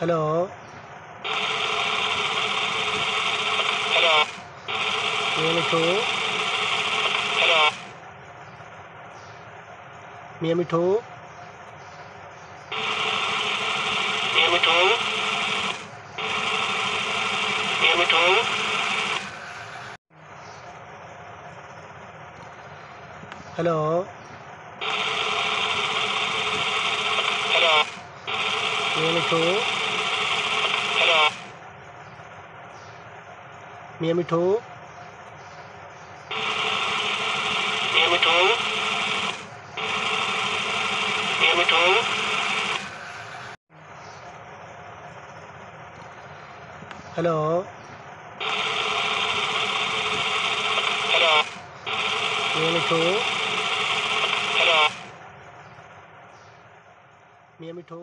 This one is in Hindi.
हेलो मियाँ मिठू मियाँ मिठू मियाँ मिठू हेलो हेलो मियाँ मिठू हेलो मियाँ मिठू मियाँ मिठू मियाँ मिठू हेलो। हेलो। मियाँ मिठू हेलो। मियाँ मिठू